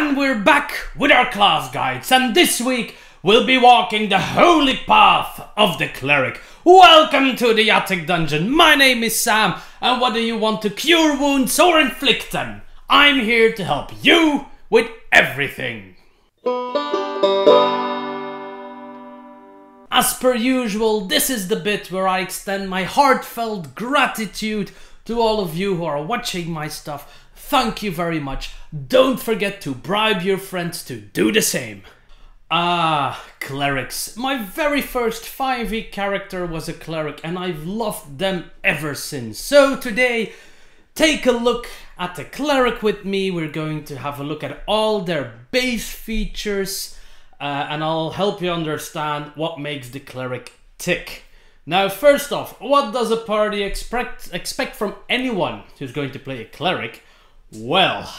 And we're back with our class guides, and this week we'll be walking the holy path of the cleric. Welcome to the Attic Dungeon. My name is Sam, and whether you want to cure wounds or inflict them, I'm here to help you with everything. As per usual, this is the bit where I extend my heartfelt gratitude to all of you who are watching my stuff Thank you very much. Don't forget to bribe your friends to do the same. Ah, clerics. My very first 5e character was a cleric and I've loved them ever since. So today, take a look at the cleric with me. We're going to have a look at all their base features uh, and I'll help you understand what makes the cleric tick. Now, first off, what does a party expect, expect from anyone who's going to play a cleric? Well,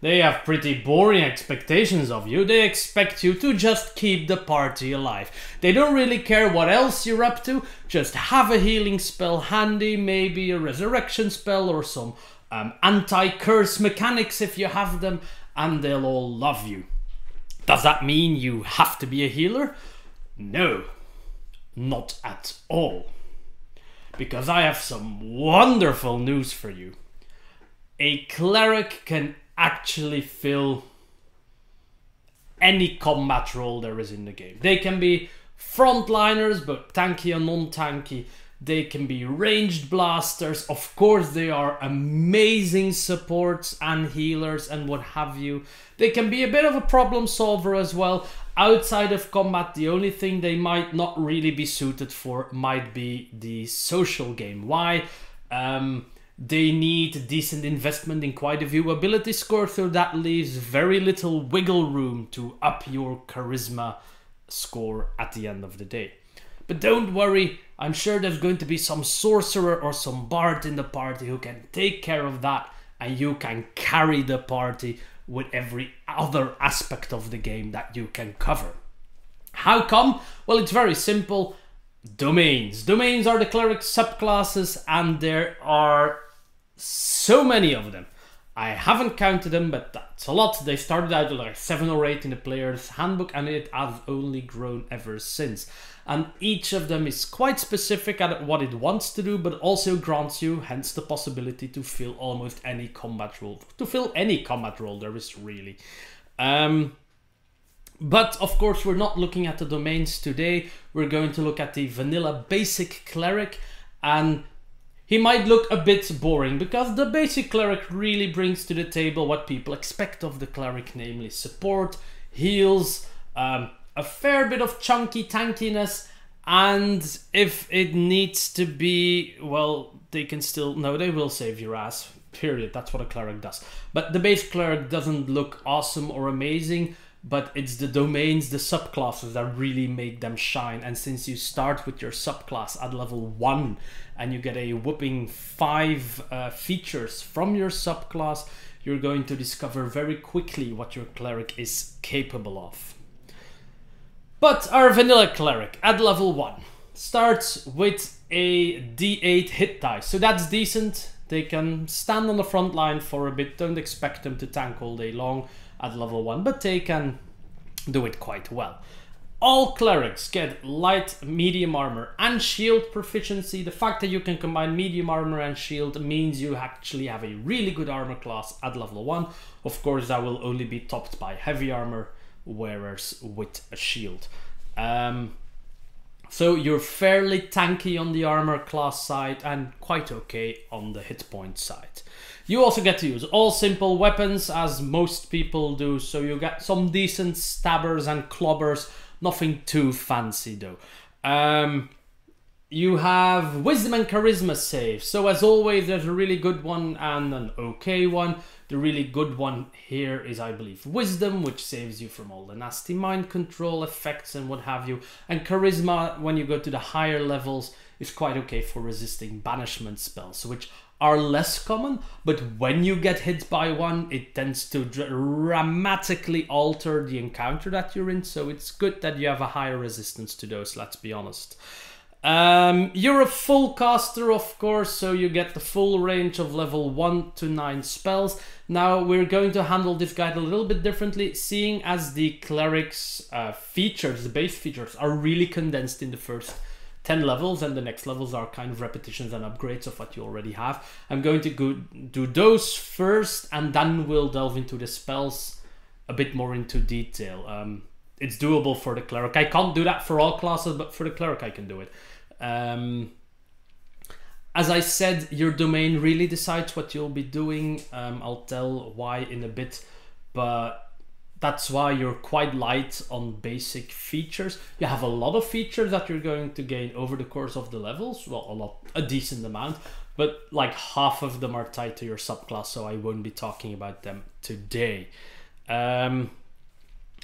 they have pretty boring expectations of you. They expect you to just keep the party alive. They don't really care what else you're up to, just have a healing spell handy, maybe a resurrection spell or some um, anti curse mechanics if you have them, and they'll all love you. Does that mean you have to be a healer? No, not at all. Because I have some wonderful news for you a cleric can actually fill any combat role there is in the game. They can be frontliners, but tanky or non-tanky. They can be ranged blasters. Of course, they are amazing supports and healers and what have you. They can be a bit of a problem solver as well. Outside of combat, the only thing they might not really be suited for might be the social game. Why? Um, they need decent investment in quite a few ability scores, so that leaves very little wiggle room to up your charisma score at the end of the day. But don't worry, I'm sure there's going to be some sorcerer or some bard in the party who can take care of that and you can carry the party with every other aspect of the game that you can cover. How come? Well, it's very simple. Domains. Domains are the cleric subclasses and there are so many of them. I haven't counted them, but that's a lot. They started out like seven or eight in the player's handbook, and it has only grown ever since. And each of them is quite specific at what it wants to do, but also grants you, hence the possibility to fill almost any combat role. To fill any combat role there is really. Um, but of course, we're not looking at the domains today. We're going to look at the vanilla basic cleric, and he might look a bit boring because the basic cleric really brings to the table what people expect of the cleric, namely support, heals, um, a fair bit of chunky tankiness, and if it needs to be, well, they can still, no, they will save your ass, period. That's what a cleric does. But the base cleric doesn't look awesome or amazing, but it's the domains, the subclasses that really make them shine. And since you start with your subclass at level 1 and you get a whooping 5 uh, features from your subclass, you're going to discover very quickly what your cleric is capable of. But our vanilla cleric at level 1 starts with a d8 hit die, so that's decent. They can stand on the front line for a bit, don't expect them to tank all day long at level 1, but they can do it quite well. All clerics get light, medium armor, and shield proficiency. The fact that you can combine medium armor and shield means you actually have a really good armor class at level 1. Of course, that will only be topped by heavy armor wearers with a shield. Um, so you're fairly tanky on the armor class side and quite okay on the hit point side. You also get to use all simple weapons as most people do, so you get some decent stabbers and clobbers, nothing too fancy though. Um, you have wisdom and charisma save. So as always, there's a really good one and an okay one. The really good one here is, I believe, wisdom, which saves you from all the nasty mind control effects and what have you. And charisma, when you go to the higher levels, is quite okay for resisting banishment spells, which are less common, but when you get hit by one, it tends to dramatically alter the encounter that you're in. So it's good that you have a higher resistance to those, let's be honest. Um, you're a full caster, of course, so you get the full range of level 1 to 9 spells. Now, we're going to handle this guide a little bit differently, seeing as the cleric's uh, features, the base features, are really condensed in the first 10 levels, and the next levels are kind of repetitions and upgrades of what you already have. I'm going to go do those first, and then we'll delve into the spells a bit more into detail. Um, it's doable for the cleric. I can't do that for all classes, but for the cleric I can do it. Um, as I said, your domain really decides what you'll be doing. Um, I'll tell why in a bit, but that's why you're quite light on basic features. You have a lot of features that you're going to gain over the course of the levels. Well, a lot, a decent amount, but like half of them are tied to your subclass, so I won't be talking about them today. Um,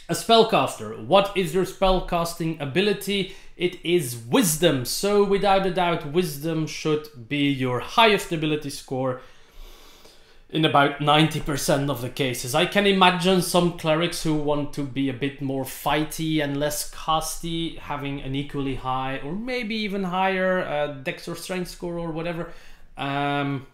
a spellcaster. What is your spellcasting ability? It is wisdom. So without a doubt, wisdom should be your highest ability score in about 90% of the cases. I can imagine some clerics who want to be a bit more fighty and less casty, having an equally high or maybe even higher uh, dex or strength score or whatever. Um,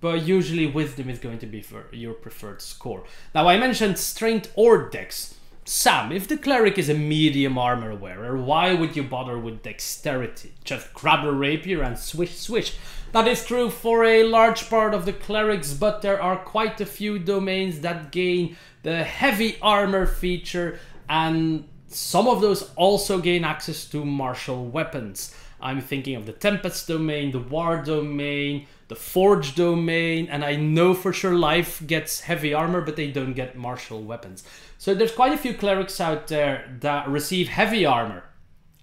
but usually wisdom is going to be for your preferred score. Now I mentioned strength or dex. Sam, if the cleric is a medium armor wearer, why would you bother with dexterity? Just grab a rapier and swish swish. That is true for a large part of the clerics, but there are quite a few domains that gain the heavy armor feature, and some of those also gain access to martial weapons. I'm thinking of the Tempest domain, the War domain, the Forge domain, and I know for sure Life gets heavy armor, but they don't get martial weapons. So there's quite a few clerics out there that receive heavy armor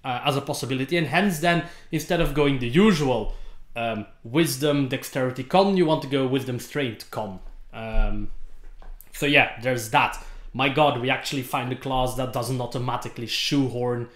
uh, as a possibility, and hence then instead of going the usual um, wisdom dexterity con, you want to go wisdom strength con. Um, so yeah, there's that. My god, we actually find a class that doesn't automatically shoehorn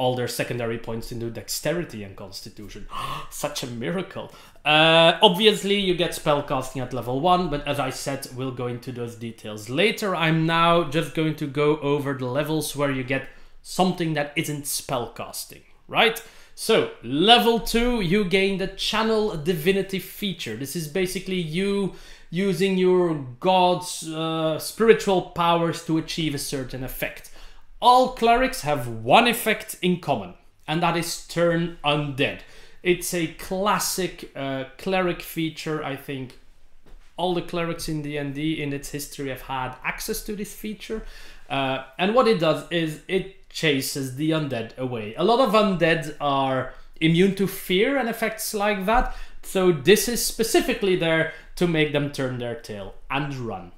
all their secondary points into dexterity and constitution. Such a miracle. Uh, obviously, you get spellcasting at level 1, but as I said, we'll go into those details later. I'm now just going to go over the levels where you get something that isn't spellcasting, right? So, level 2, you gain the Channel Divinity feature. This is basically you using your god's uh, spiritual powers to achieve a certain effect. All clerics have one effect in common, and that is turn undead. It's a classic uh, cleric feature. I think all the clerics in D&D in its history have had access to this feature. Uh, and what it does is it chases the undead away. A lot of undead are immune to fear and effects like that. So this is specifically there to make them turn their tail and run.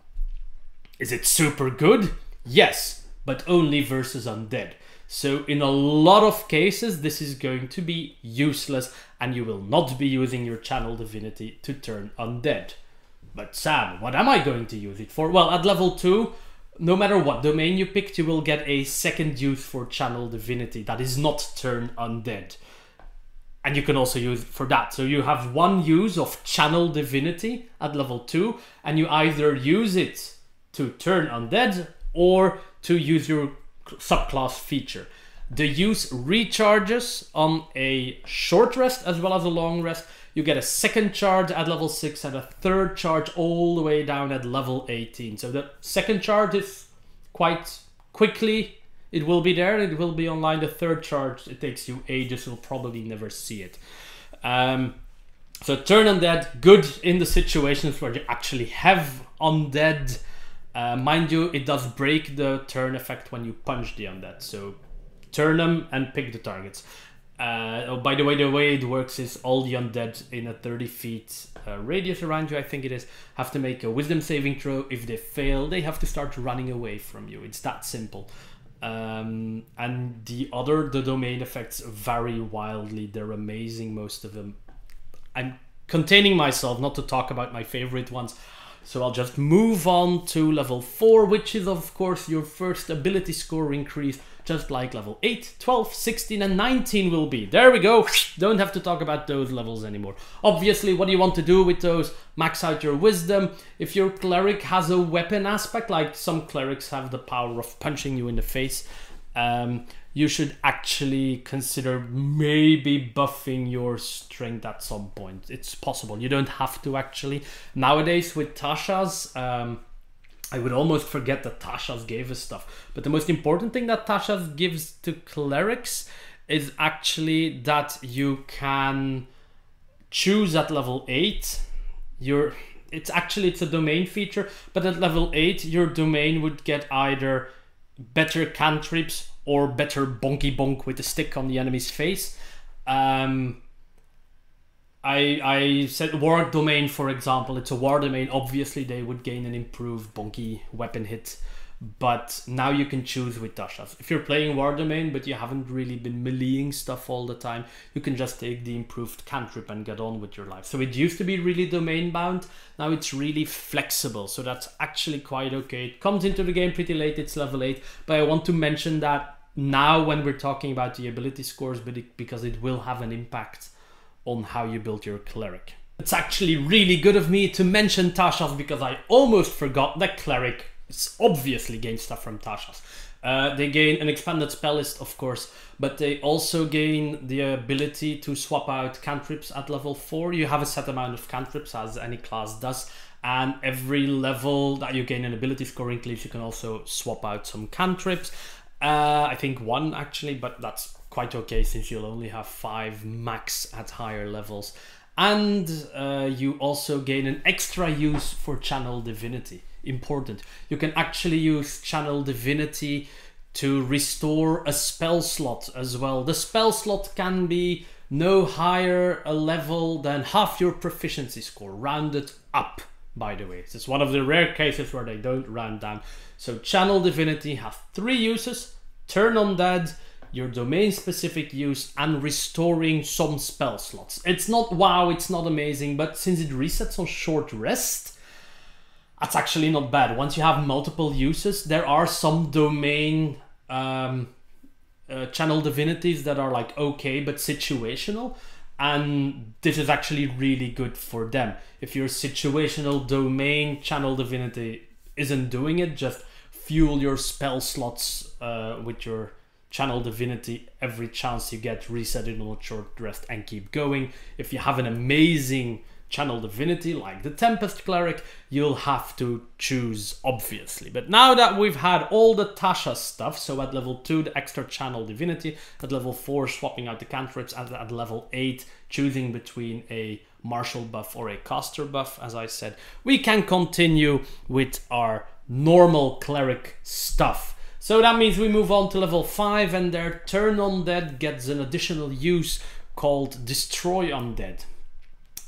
Is it super good? Yes but only versus undead. So in a lot of cases, this is going to be useless and you will not be using your channel divinity to turn undead. But Sam, what am I going to use it for? Well, at level 2, no matter what domain you picked, you will get a second use for channel divinity that is not turn undead. And you can also use for that. So you have one use of channel divinity at level 2, and you either use it to turn undead or to use your subclass feature. The use recharges on a short rest as well as a long rest. You get a second charge at level 6 and a third charge all the way down at level 18. So the second charge is quite quickly. It will be there, and it will be online. The third charge, it takes you ages, you'll probably never see it. Um, so turn undead, good in the situations where you actually have undead uh, mind you, it does break the turn effect when you punch the undead. So turn them and pick the targets. Uh, oh, by the way, the way it works is all the undead in a 30 feet uh, radius around you, I think it is, have to make a wisdom saving throw. If they fail, they have to start running away from you. It's that simple. Um, and the other, the domain effects vary wildly. They're amazing, most of them. I'm containing myself not to talk about my favorite ones. So I'll just move on to level 4, which is of course your first ability score increase, just like level 8, 12, 16 and 19 will be. There we go, don't have to talk about those levels anymore. Obviously, what do you want to do with those? Max out your wisdom. If your cleric has a weapon aspect, like some clerics have the power of punching you in the face, um, you should actually consider maybe buffing your strength at some point. It's possible. You don't have to actually. Nowadays with Tasha's, um, I would almost forget that Tasha's gave us stuff. But the most important thing that Tasha's gives to clerics is actually that you can choose at level 8 your it's actually it's a domain feature but at level 8 your domain would get either better cantrips or better bonky bonk with a stick on the enemy's face. Um, I, I said war domain for example. It's a war domain. Obviously they would gain an improved bonky weapon hit but now you can choose with Tasha's. If you're playing War Domain but you haven't really been meleeing stuff all the time, you can just take the improved cantrip and get on with your life. So it used to be really domain bound, now it's really flexible, so that's actually quite okay. It comes into the game pretty late, it's level 8, but I want to mention that now when we're talking about the ability scores, but it, because it will have an impact on how you build your cleric. It's actually really good of me to mention Tasha's because I almost forgot that cleric it's obviously gain stuff from Tasha's. Uh, they gain an expanded spell list, of course, but they also gain the ability to swap out cantrips at level 4. You have a set amount of cantrips, as any class does, and every level that you gain an ability score cleaves, you can also swap out some cantrips. Uh, I think one actually, but that's quite okay since you'll only have five max at higher levels. And uh, you also gain an extra use for Channel Divinity important. You can actually use Channel Divinity to restore a spell slot as well. The spell slot can be no higher a level than half your proficiency score, rounded up, by the way. It's one of the rare cases where they don't round down. So Channel Divinity has three uses, Turn on Undead, your domain specific use, and restoring some spell slots. It's not wow, it's not amazing, but since it resets on short rest, that's actually not bad. Once you have multiple uses, there are some domain um, uh, channel divinities that are like okay but situational, and this is actually really good for them. If your situational domain channel divinity isn't doing it, just fuel your spell slots uh, with your channel divinity every chance you get, reset it on a short rest, and keep going. If you have an amazing channel divinity like the Tempest Cleric, you'll have to choose, obviously. But now that we've had all the Tasha stuff, so at level 2, the extra channel divinity, at level 4, swapping out the cantrips, at, at level 8, choosing between a martial buff or a caster buff, as I said, we can continue with our normal cleric stuff. So that means we move on to level 5 and their turn on undead gets an additional use called Destroy Undead.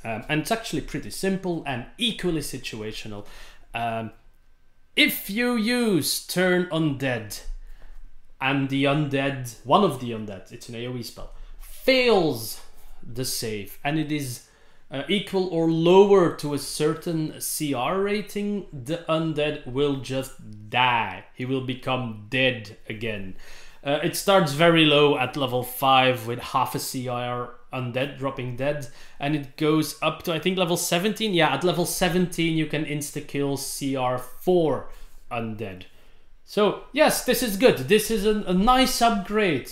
Um, and it's actually pretty simple and equally situational. Um, if you use Turn Undead and the undead, one of the undead, it's an AoE spell, fails the save and it is uh, equal or lower to a certain CR rating, the undead will just die. He will become dead again. Uh, it starts very low at level 5 with half a CR undead dropping dead. And it goes up to I think level 17 yeah at level 17 you can insta kill CR4 undead. So yes this is good. This is a, a nice upgrade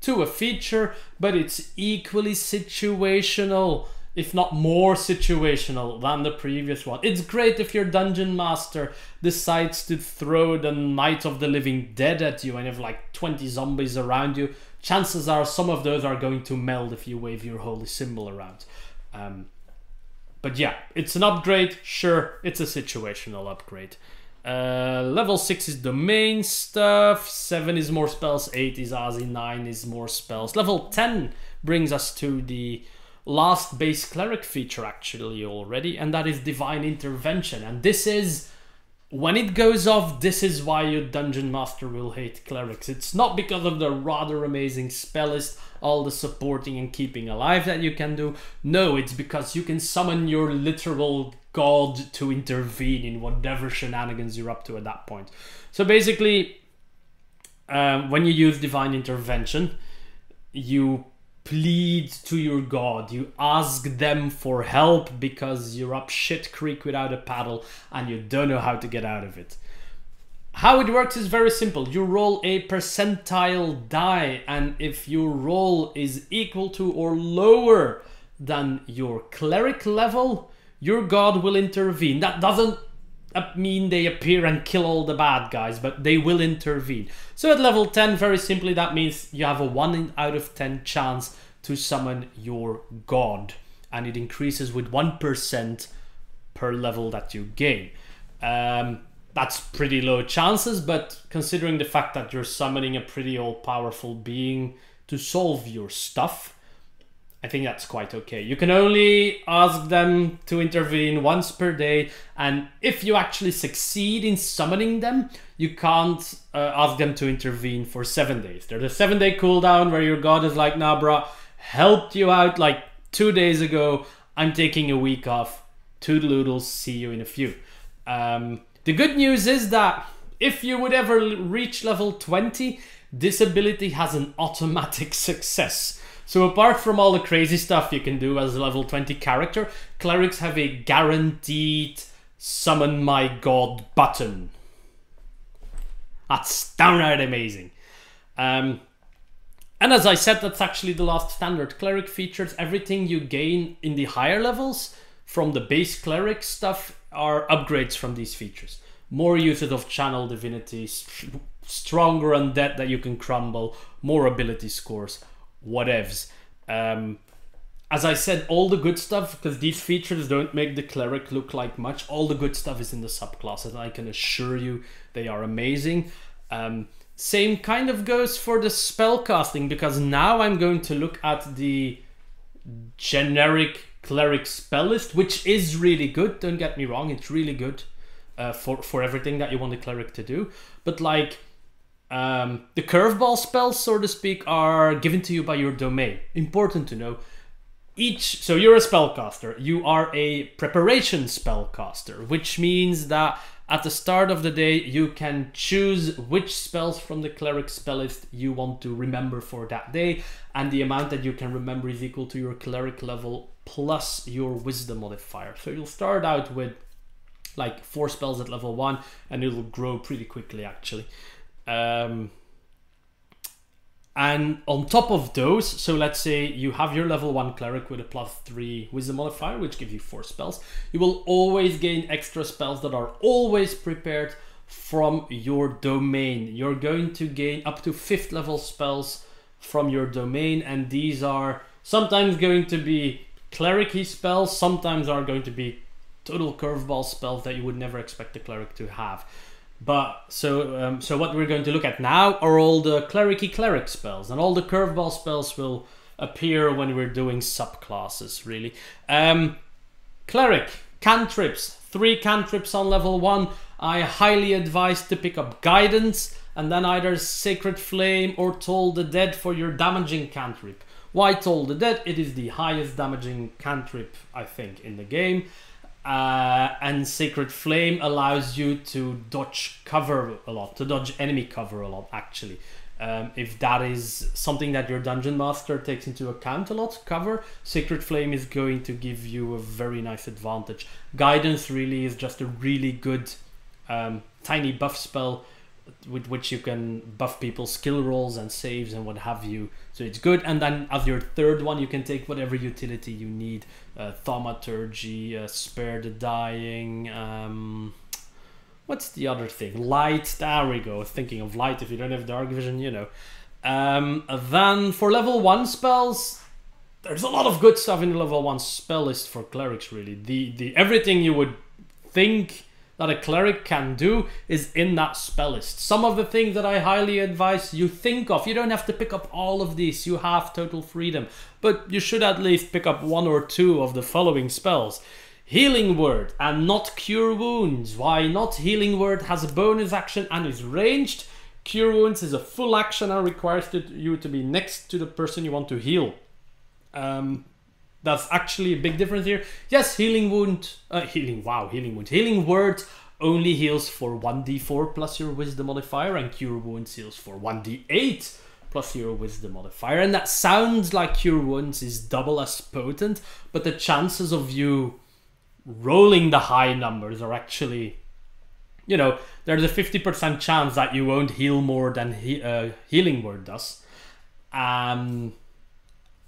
to a feature but it's equally situational if not more situational than the previous one. It's great if your dungeon master decides to throw the Night of the Living Dead at you and have like 20 zombies around you chances are some of those are going to meld if you wave your holy symbol around. Um, but yeah, it's an upgrade. Sure, it's a situational upgrade. Uh, level 6 is domain stuff, 7 is more spells, 8 is ASI, 9 is more spells. Level 10 brings us to the last base cleric feature actually already, and that is Divine Intervention. And this is when it goes off, this is why your dungeon master will hate clerics. It's not because of the rather amazing spell list, all the supporting and keeping alive that you can do. No, it's because you can summon your literal god to intervene in whatever shenanigans you're up to at that point. So basically, um, when you use divine intervention, you plead to your god. You ask them for help because you're up shit creek without a paddle and you don't know how to get out of it. how it works is very simple. You roll a percentile die, and if your roll is equal to or lower than your cleric level, your god will intervene. That doesn't mean they appear and kill all the bad guys, but they will intervene. So at level 10, very simply, that means you have a 1 out of 10 chance to summon your god. And it increases with 1% per level that you gain. Um, that's pretty low chances, but considering the fact that you're summoning a pretty all powerful being to solve your stuff, I think that's quite okay. You can only ask them to intervene once per day, and if you actually succeed in summoning them, you can't uh, ask them to intervene for seven days. There's a seven day cooldown where your god is like, nah, bro, helped you out like two days ago. I'm taking a week off. Toodaloodles, see you in a few. Um, the good news is that if you would ever reach level 20, this ability has an automatic success. So apart from all the crazy stuff you can do as a level 20 character, clerics have a guaranteed summon my god button. That's downright amazing. Um, and as I said, that's actually the last standard. Cleric features everything you gain in the higher levels from the base cleric stuff are upgrades from these features. More uses of channel divinity, stronger undead that you can crumble, more ability scores, whatevs. Um, as I said, all the good stuff, because these features don't make the cleric look like much, all the good stuff is in the subclasses, I can assure you they are amazing. Um, same kind of goes for the spell casting, because now I'm going to look at the generic cleric spell list, which is really good. Don't get me wrong, it's really good uh, for for everything that you want the cleric to do. But like um, the curveball spells, so to speak, are given to you by your domain. Important to know. Each so you're a spellcaster. You are a preparation spellcaster, which means that at the start of the day you can choose which spells from the cleric spell list you want to remember for that day, and the amount that you can remember is equal to your cleric level plus your wisdom modifier. So you'll start out with like four spells at level one, and it'll grow pretty quickly actually. Um, and on top of those, so let's say you have your level 1 cleric with a plus 3 wisdom modifier, which gives you 4 spells, you will always gain extra spells that are always prepared from your domain. You're going to gain up to 5th level spells from your domain, and these are sometimes going to be clericy spells, sometimes are going to be total curveball spells that you would never expect a cleric to have. But so um, so what we're going to look at now are all the clericy cleric spells, and all the curveball spells will appear when we're doing subclasses. Really, um, cleric cantrips, three cantrips on level one. I highly advise to pick up guidance and then either sacred flame or toll the dead for your damaging cantrip. Why toll the dead? It is the highest damaging cantrip I think in the game. Uh, and Sacred Flame allows you to dodge cover a lot, to dodge enemy cover a lot, actually. Um, if that is something that your dungeon master takes into account a lot, cover, Sacred Flame is going to give you a very nice advantage. Guidance really is just a really good um, tiny buff spell with which you can buff people's skill rolls and saves and what have you. So it's good. And then as your third one, you can take whatever utility you need. Uh, Thaumaturgy, uh, Spare the Dying. Um, what's the other thing? Light. There we go. Thinking of light. If you don't have dark vision, you know. Um, then for level one spells, there's a lot of good stuff in the level one spell list for clerics. Really, the the everything you would think that a cleric can do is in that spell list. Some of the things that I highly advise you think of, you don't have to pick up all of these, you have total freedom, but you should at least pick up one or two of the following spells. Healing Word and not Cure Wounds. Why not? Healing Word has a bonus action and is ranged. Cure Wounds is a full action and requires you to be next to the person you want to heal. Um, that's actually a big difference here. Yes, healing wound, uh, healing, wow, healing wound. Healing word only heals for 1d4 plus your wisdom modifier, and cure wounds heals for 1d8 plus your wisdom modifier. And that sounds like cure wounds is double as potent, but the chances of you rolling the high numbers are actually you know, there's a 50% chance that you won't heal more than he, uh, Healing Word does. Um,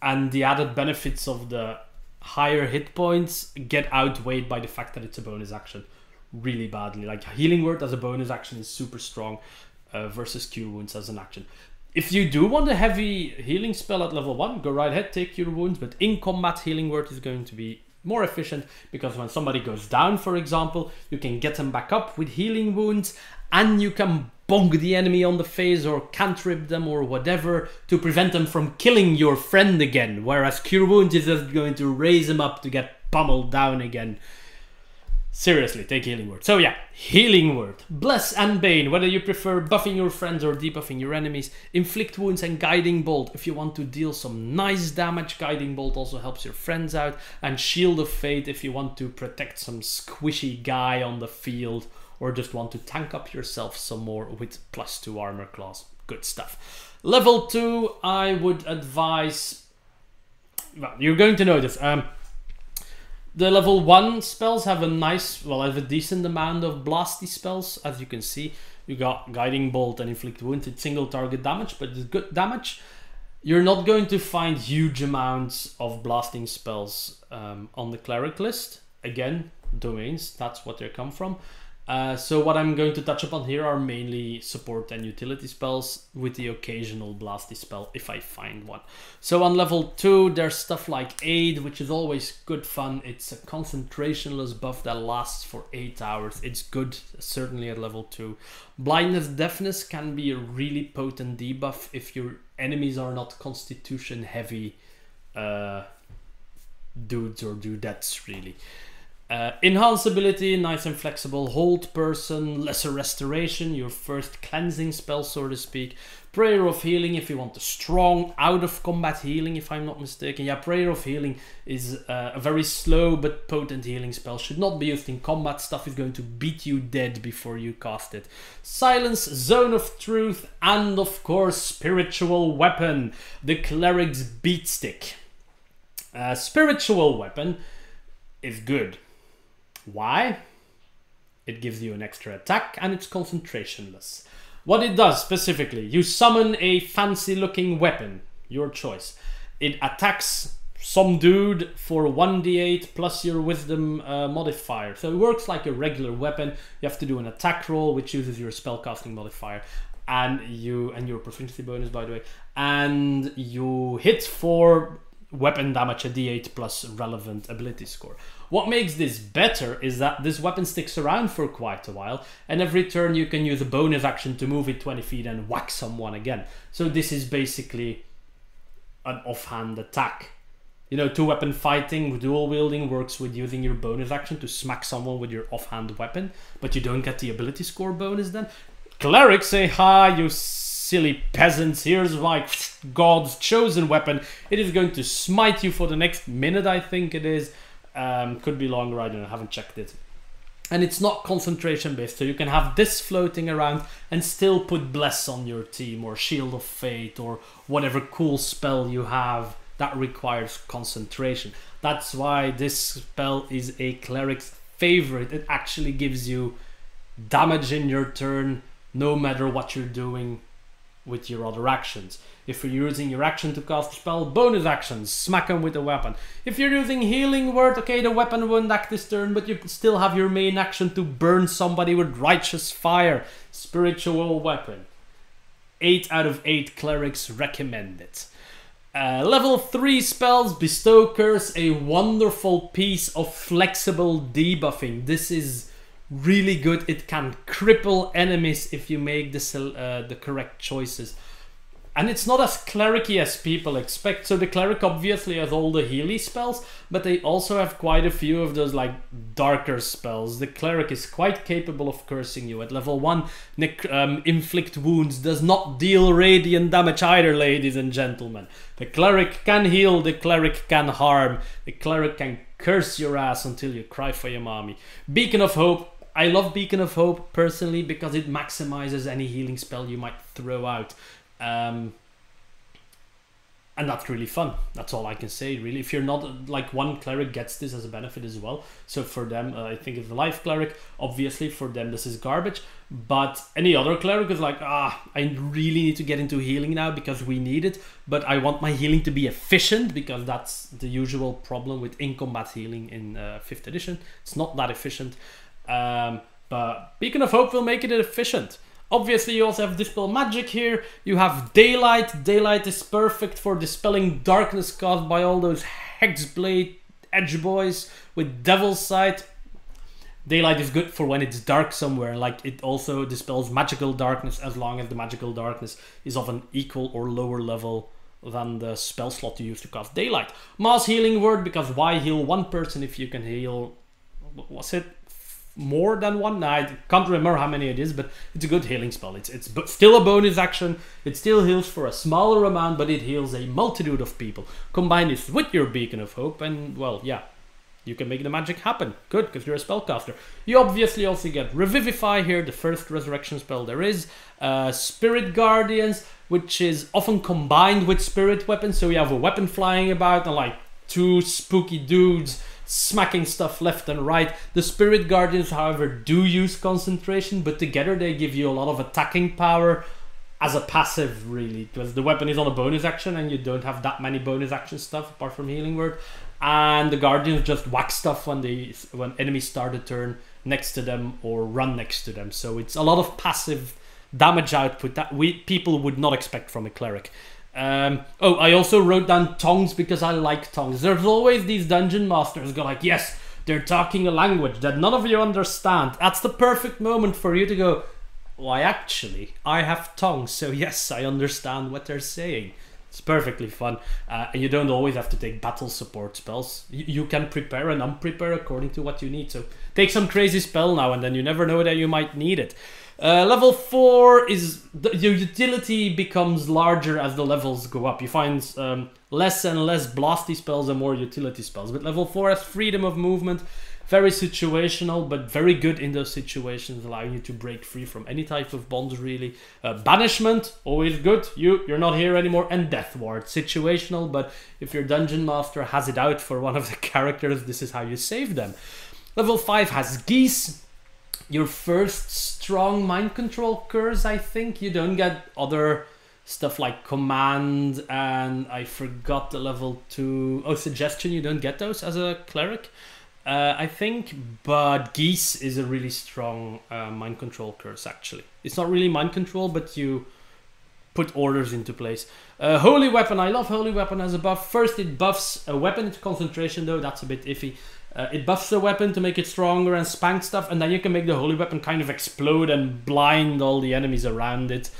and the added benefits of the higher hit points get outweighed by the fact that it's a bonus action really badly. Like Healing Word as a bonus action is super strong uh, versus Cure Wounds as an action. If you do want a heavy healing spell at level 1, go right ahead, take your wounds, but in combat Healing Word is going to be more efficient because when somebody goes down, for example, you can get them back up with healing wounds and you can bonk the enemy on the face or cantrip them or whatever to prevent them from killing your friend again. Whereas Cure Wounds is just going to raise them up to get pummeled down again. Seriously, take Healing Word. So yeah, Healing Word. Bless and Bane, whether you prefer buffing your friends or debuffing your enemies. Inflict Wounds and Guiding Bolt. If you want to deal some nice damage, Guiding Bolt also helps your friends out. And Shield of Faith if you want to protect some squishy guy on the field or just want to tank up yourself some more with plus 2 armor class. Good stuff. Level 2, I would advise... Well, you're going to know this. Um, the level 1 spells have a nice, well, have a decent amount of blasty spells, as you can see. You got Guiding Bolt and Inflict Wound, it's single target damage, but it's good damage. You're not going to find huge amounts of blasting spells um, on the Cleric list. Again, domains, that's what they come from. Uh, so what I'm going to touch upon here are mainly support and utility spells with the occasional blasty spell if I find one. So on level 2 there's stuff like Aid which is always good fun. It's a concentrationless buff that lasts for 8 hours. It's good certainly at level 2. Blindness Deafness can be a really potent debuff if your enemies are not constitution heavy uh, dudes or dudettes really. Uh, enhance ability, nice and flexible. Hold person, lesser restoration, your first cleansing spell, so to speak. Prayer of healing if you want a strong out of combat healing, if I'm not mistaken. Yeah, prayer of healing is uh, a very slow but potent healing spell. Should not be used in combat. Stuff is going to beat you dead before you cast it. Silence, zone of truth, and of course, spiritual weapon, the cleric's beat stick. Uh, spiritual weapon is good why? It gives you an extra attack and it's concentrationless. What it does specifically, you summon a fancy looking weapon, your choice. It attacks some dude for 1d8 plus your wisdom uh, modifier. So it works like a regular weapon. You have to do an attack roll which uses your spellcasting modifier and you and your proficiency bonus by the way and you hit for weapon damage a d8 plus relevant ability score. What makes this better is that this weapon sticks around for quite a while, and every turn you can use a bonus action to move it 20 feet and whack someone again. So this is basically an offhand attack. You know, two weapon fighting, dual wielding works with using your bonus action to smack someone with your offhand weapon, but you don't get the ability score bonus then. Clerics say, ha, you silly peasants, here's my god's chosen weapon. It is going to smite you for the next minute, I think it is. Um, could be longer, I don't know, I haven't checked it. And it's not concentration based, so you can have this floating around and still put Bless on your team or Shield of Faith or whatever cool spell you have that requires concentration. That's why this spell is a cleric's favorite. It actually gives you damage in your turn no matter what you're doing with your other actions. If you're using your action to cast a spell, bonus actions, smack them with a weapon. If you're using healing word, okay, the weapon won't act this turn, but you still have your main action to burn somebody with righteous fire, spiritual weapon. 8 out of 8 clerics recommend it. Uh, level 3 spells, Bestow Curse, a wonderful piece of flexible debuffing. This is really good. It can cripple enemies if you make the, uh, the correct choices. And it's not as clericy as people expect. So the cleric obviously has all the healy spells, but they also have quite a few of those like darker spells. The cleric is quite capable of cursing you. At level 1, um, inflict wounds does not deal radiant damage either, ladies and gentlemen. The cleric can heal, the cleric can harm, the cleric can curse your ass until you cry for your mommy. Beacon of Hope, I love Beacon of Hope personally because it maximizes any healing spell you might throw out. Um, and that's really fun. That's all I can say, really. If you're not like one cleric gets this as a benefit as well. So for them, uh, I think it's the life cleric. Obviously, for them, this is garbage. But any other cleric is like, ah, I really need to get into healing now because we need it. But I want my healing to be efficient because that's the usual problem with in combat healing in uh, fifth edition. It's not that efficient. Um, but Beacon of Hope will make it efficient. Obviously, you also have Dispel Magic here. You have Daylight. Daylight is perfect for dispelling darkness caused by all those Hexblade Edge boys with Devil's Sight. Daylight is good for when it's dark somewhere. Like, it also dispels magical darkness as long as the magical darkness is of an equal or lower level than the spell slot you use to cast Daylight. Mass Healing Word, because why heal one person if you can heal... Was it more than one. I can't remember how many it is, but it's a good healing spell. It's it's still a bonus action. It still heals for a smaller amount, but it heals a multitude of people. Combine this with your Beacon of Hope, and well, yeah, you can make the magic happen. Good, because you're a spellcaster. You obviously also get Revivify here, the first resurrection spell there is. Uh, Spirit Guardians, which is often combined with Spirit Weapons, so you have a weapon flying about and like two spooky dudes smacking stuff left and right. The Spirit Guardians, however, do use concentration, but together they give you a lot of attacking power as a passive, really, because the weapon is on a bonus action and you don't have that many bonus action stuff apart from Healing Word. And the Guardians just whack stuff when they when enemies start a turn next to them or run next to them. So it's a lot of passive damage output that we people would not expect from a cleric. Um, oh, I also wrote down tongues because I like tongues. There's always these dungeon masters go like, yes, they're talking a language that none of you understand. That's the perfect moment for you to go, why actually, I have tongues, so yes, I understand what they're saying. It's perfectly fun. Uh, and you don't always have to take battle support spells. You, you can prepare and unprepare according to what you need. So take some crazy spell now and then you never know that you might need it. Uh, level 4 is the, your utility becomes larger as the levels go up. You find um, less and less blasty spells and more utility spells. But level 4 has freedom of movement, very situational, but very good in those situations, allowing you to break free from any type of bonds, really. Uh, banishment, always good. You, you're not here anymore. And Death Ward, situational, but if your Dungeon Master has it out for one of the characters, this is how you save them. Level 5 has Geas, your first strong mind control curse, I think. You don't get other stuff like command and I forgot the level two. Oh suggestion you don't get those as a cleric uh, I think. But geas is a really strong uh, mind control curse actually. It's not really mind control but you put orders into place. Uh, holy weapon. I love holy weapon as a buff. First it buffs a weapon into concentration though. That's a bit iffy uh, it buffs the weapon to make it stronger and spank stuff, and then you can make the holy weapon kind of explode and blind all the enemies around it.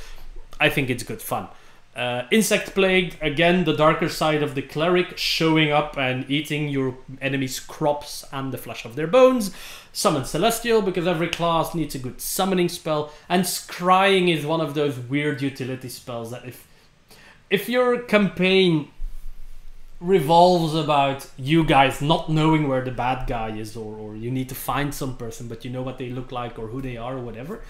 I think it's good fun. Uh, Insect Plague, again, the darker side of the cleric showing up and eating your enemy's crops and the flesh of their bones. Summon Celestial, because every class needs a good summoning spell. And Scrying is one of those weird utility spells that if if your campaign revolves about you guys not knowing where the bad guy is or, or you need to find some person but you know what they look like or who they are or whatever.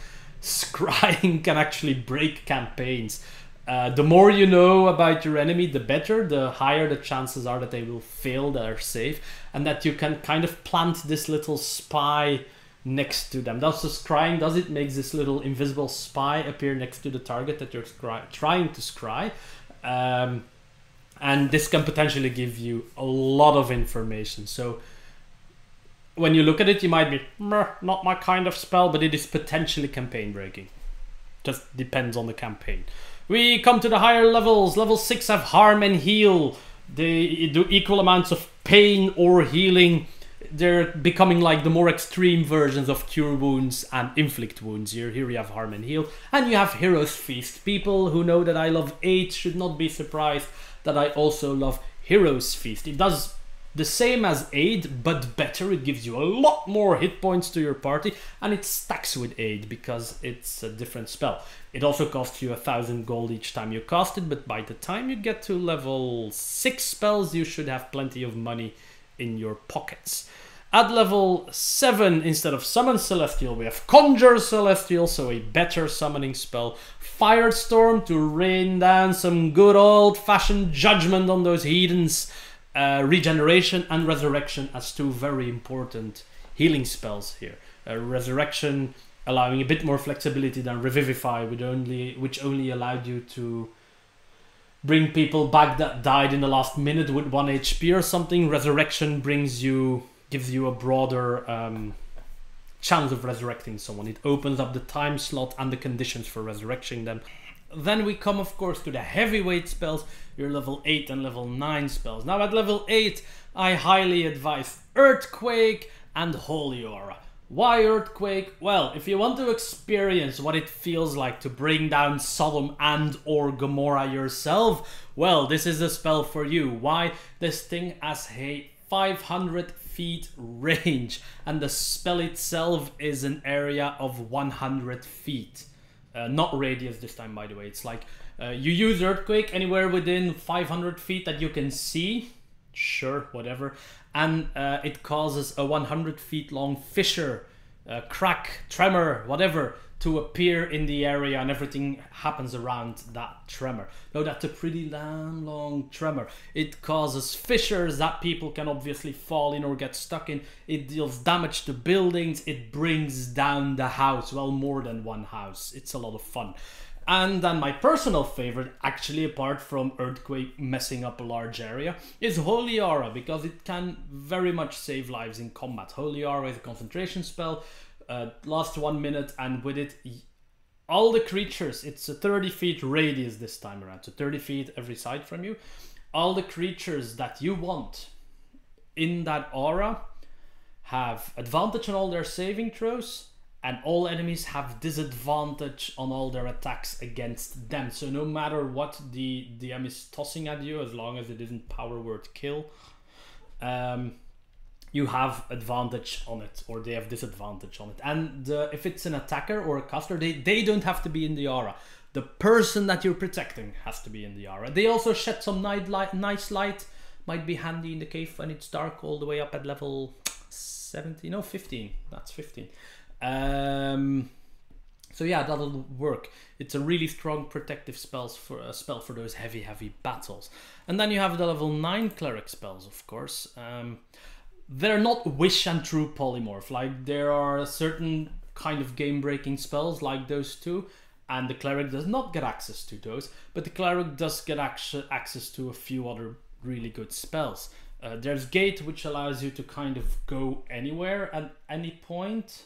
Scrying can actually break campaigns. Uh, the more you know about your enemy the better the higher the chances are that they will fail that are safe and that you can kind of plant this little spy next to them. That's the scrying does it makes this little invisible spy appear next to the target that you're trying to scry? Um, and this can potentially give you a lot of information. So when you look at it you might be not my kind of spell but it is potentially campaign breaking. Just depends on the campaign. We come to the higher levels. Level 6 have harm and heal. They do equal amounts of pain or healing. They're becoming like the more extreme versions of cure wounds and inflict wounds. Here here you have harm and heal. And you have heroes feast. People who know that i love Aid should not be surprised that I also love Heroes Feast. It does the same as Aid, but better. It gives you a lot more hit points to your party, and it stacks with Aid because it's a different spell. It also costs you a thousand gold each time you cast it, but by the time you get to level 6 spells, you should have plenty of money in your pockets. At level 7, instead of Summon Celestial, we have Conjure Celestial, so a better summoning spell. Firestorm to rain down some good old-fashioned judgment on those heathens. Uh, regeneration and Resurrection as two very important healing spells here. Uh, resurrection allowing a bit more flexibility than Revivify, which only, which only allowed you to bring people back that died in the last minute with 1 HP or something. Resurrection brings you gives you a broader um, chance of resurrecting someone. It opens up the time slot and the conditions for resurrecting them. Then we come, of course, to the heavyweight spells, your level 8 and level 9 spells. Now, at level 8, I highly advise Earthquake and Holy Aura. Why Earthquake? Well, if you want to experience what it feels like to bring down Sodom and or Gomorrah yourself, well, this is the spell for you. Why? This thing has a 500 feet range and the spell itself is an area of 100 feet. Uh, not radius this time, by the way. It's like uh, you use Earthquake anywhere within 500 feet that you can see. Sure, whatever. And uh, it causes a 100 feet long fissure, uh, crack, tremor, whatever, to appear in the area and everything happens around that tremor. Now that's a pretty long, long tremor. It causes fissures that people can obviously fall in or get stuck in. It deals damage to buildings. It brings down the house, well more than one house. It's a lot of fun. And then my personal favorite, actually apart from Earthquake messing up a large area, is Holy Aura because it can very much save lives in combat. Holy Aura is a concentration spell uh, last one minute, and with it, all the creatures, it's a 30 feet radius this time around, so 30 feet every side from you. All the creatures that you want in that aura have advantage on all their saving throws, and all enemies have disadvantage on all their attacks against them. So no matter what the DM is tossing at you, as long as it isn't power word kill, um, you have advantage on it or they have disadvantage on it. And uh, if it's an attacker or a caster they, they don't have to be in the aura. The person that you're protecting has to be in the aura. They also shed some night light nice light might be handy in the cave when it's dark all the way up at level 17 no 15 that's 15 um so yeah that'll work it's a really strong protective spells for a spell for those heavy heavy battles and then you have the level 9 cleric spells of course um they're not wish and true polymorph. Like there are certain kind of game breaking spells like those two, and the cleric does not get access to those, but the cleric does get access to a few other really good spells. Uh, there's Gate, which allows you to kind of go anywhere at any point.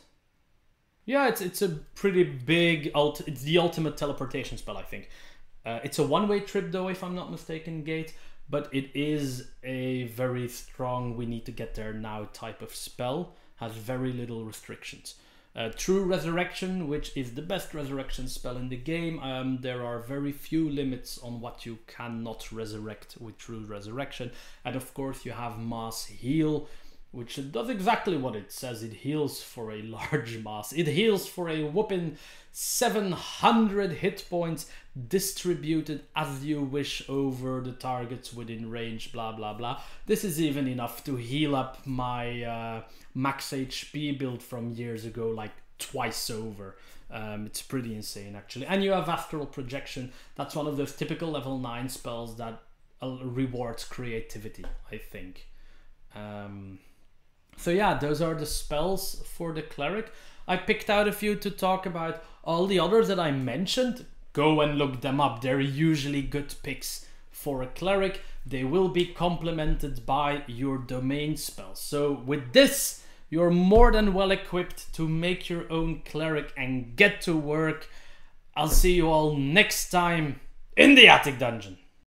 Yeah, it's it's a pretty big. Ult- it's the ultimate teleportation spell, I think. Uh, it's a one-way trip, though, if I'm not mistaken. Gate, but it is a very strong we need to get there now type of spell has very little restrictions uh, true resurrection which is the best resurrection spell in the game um, there are very few limits on what you cannot resurrect with true resurrection and of course you have mass heal which does exactly what it says it heals for a large mass it heals for a whooping 700 hit points distributed as you wish over the targets within range, blah blah blah. This is even enough to heal up my uh, max HP build from years ago, like twice over. Um, it's pretty insane actually. And you have Astral Projection. That's one of those typical level 9 spells that uh, rewards creativity, I think. Um, so yeah, those are the spells for the cleric. I picked out a few to talk about. All the others that I mentioned, go and look them up. They're usually good picks for a cleric. They will be complemented by your domain spells. So with this, you're more than well equipped to make your own cleric and get to work. I'll see you all next time in the Attic Dungeon.